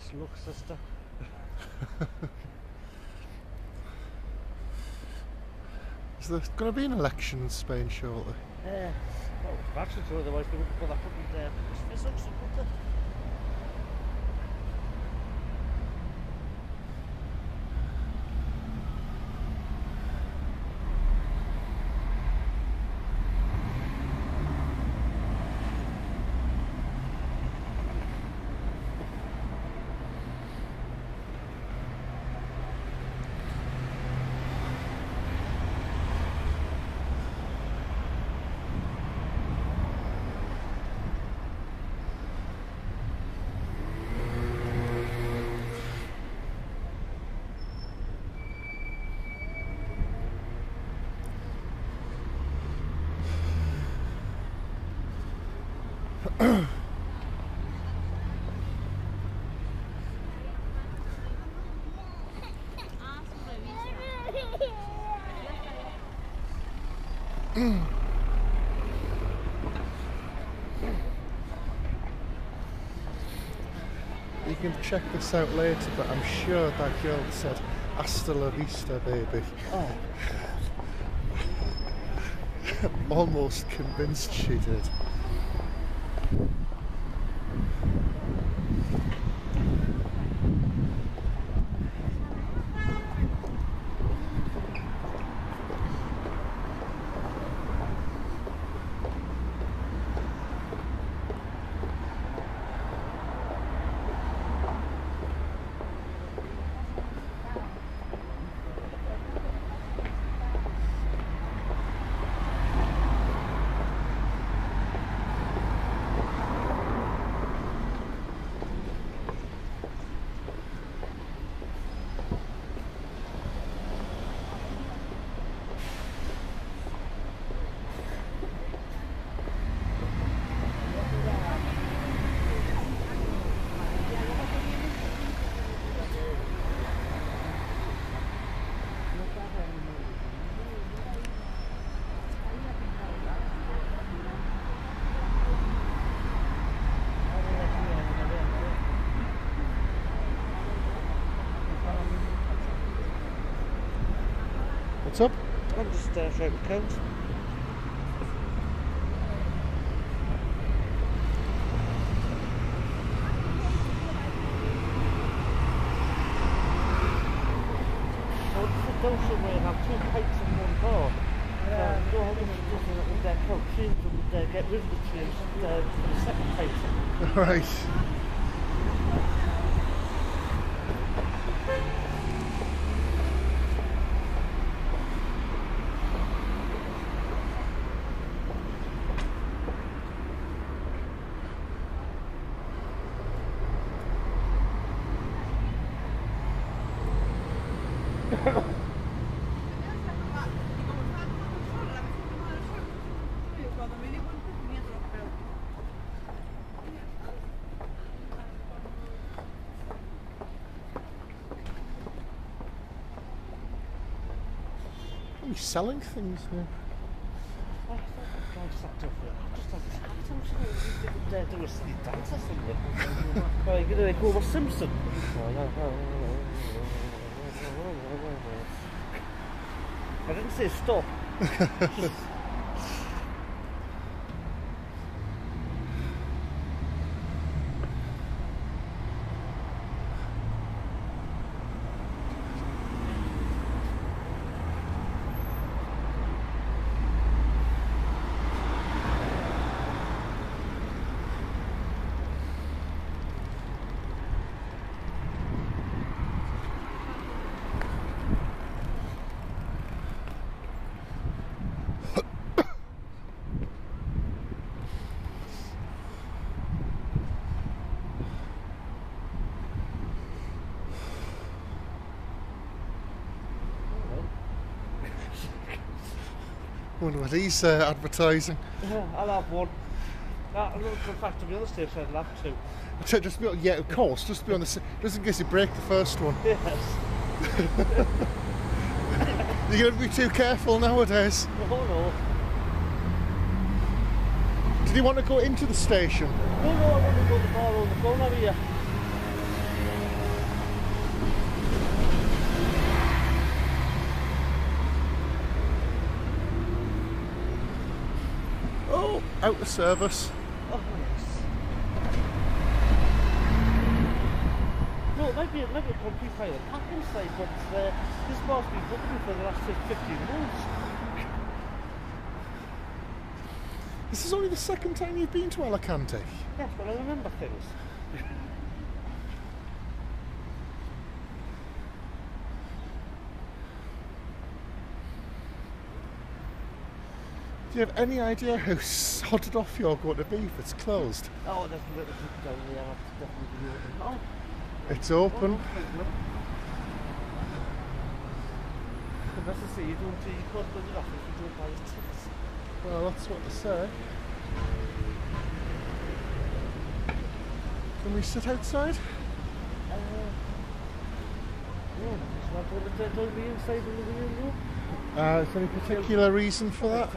best luck, sister. Is there going to be an election in Spain shortly? Yeah. Well, imagine so, otherwise they wouldn't put that fucking uh, You can check this out later, but I'm sure that girl said hasta la vista, baby. Oh, Almost convinced she did. What's up? I'm just uh, straight with cones. So if you go somewhere and have two kites in one car, yeah. so you know how much with their coat change and uh, get rid of the change uh, for the second kite. Right. He's selling things now. I thought that guy just had to just had his hat on so he didn't dare do a silly dance or something. Right, you know, Homer Simpson. Oh, I didn't say stop. Wonder what he's uh, advertising. Yeah, I'll have one. That, look, in fact, to be honest, I'd love to. So Just be, yeah, of course. Just be on the s- just in case you break the first one. Yes. You're going to be too careful nowadays. Oh no. Did you want to go into the station? No, no, I want to go to the bar on the phone over here. Out of service. Oh, yes. No, maybe, maybe it can prepay the packing say, but uh, this bar's been booking for the last 15 months. This is only the second time you've been to Alicante. Yes, but I remember things. Do you have any idea how sodded off you're going to be if it's closed? Oh, there's a little bit down there. It's definitely open. Oh, It's open. I say, you don't, you can't to the office, you don't buy tickets. Well, that's what they say. Can we sit outside? Uh, no, it's not going to be inside in the window. Uh, is there any particular reason for that?